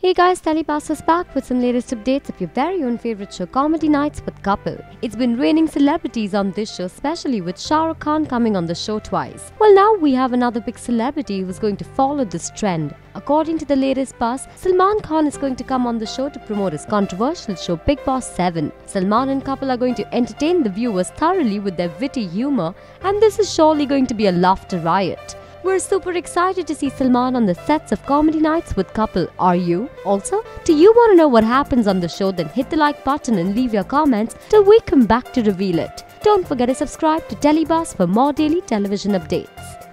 Hey guys, Telebuzz is back with some latest updates of your very own favorite show, Comedy Nights with Kapil. It's been raining celebrities on this show, especially with Shah Rukh Khan coming on the show twice. Well, now we have another big celebrity who's going to follow this trend. According to the latest buzz, Salman Khan is going to come on the show to promote his controversial show Bigg Boss 7. Salman and Kapil are going to entertain the viewers thoroughly with their witty humor, and this is surely going to be a laughter riot. We're super excited to see Salman on the sets of Comedy Nights with Kapil. Are you? Also, do you want to know what happens on the show? Then hit the like button and leave your comments till we come back to reveal it. Don't forget to subscribe to Telebuzz for more daily television updates.